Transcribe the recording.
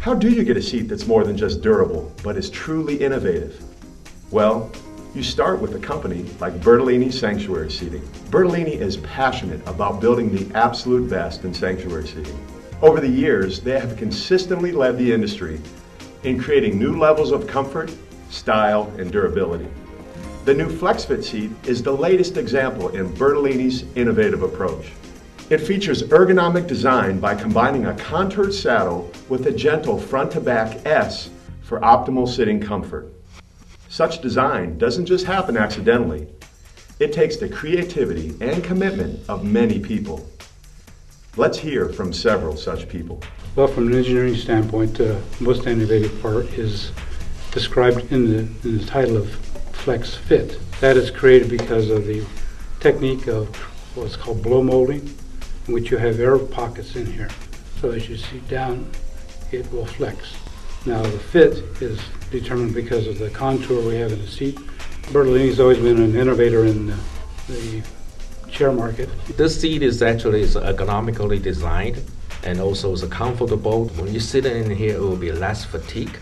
How do you get a seat that's more than just durable, but is truly innovative? Well, you start with a company like Bertolini Sanctuary Seating. Bertolini is passionate about building the absolute best in sanctuary seating. Over the years, they have consistently led the industry in creating new levels of comfort, style, and durability. The new FlexFit seat is the latest example in Bertolini's innovative approach. It features ergonomic design by combining a contoured saddle with a gentle front to back S for optimal sitting comfort. Such design doesn't just happen accidentally. It takes the creativity and commitment of many people. Let's hear from several such people. Well, from an engineering standpoint, the most innovative part is described in the, in the title of Flex Fit. That is created because of the technique of what's called blow molding, which you have air pockets in here. So as you sit down, it will flex. Now, the fit is determined because of the contour we have in the seat. Bertolini's always been an innovator in the, the chair market. This seat is actually is ergonomically designed and also is a comfortable. When you sit in here, it will be less fatigue